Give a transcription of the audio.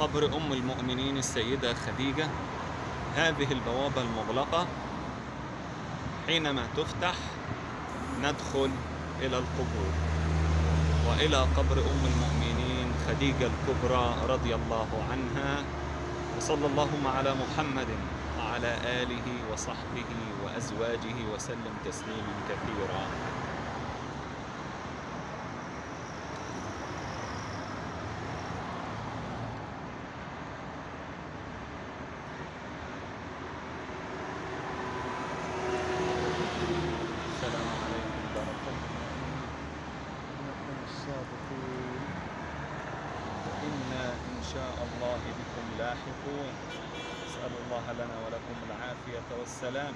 قبر أم المؤمنين السيدة خديجة. هذه البوابة المغلقة حينما تفتح ندخل إلى القبور وإلى قبر أم المؤمنين خديجة الكبرى رضي الله عنها. وصلى اللهم على محمد وعلى آله وصحبه وأزواجه وسلم تسليما كثيرا. الله بكم لاحقون. أسأل الله لنا ولكم العافية والسلام.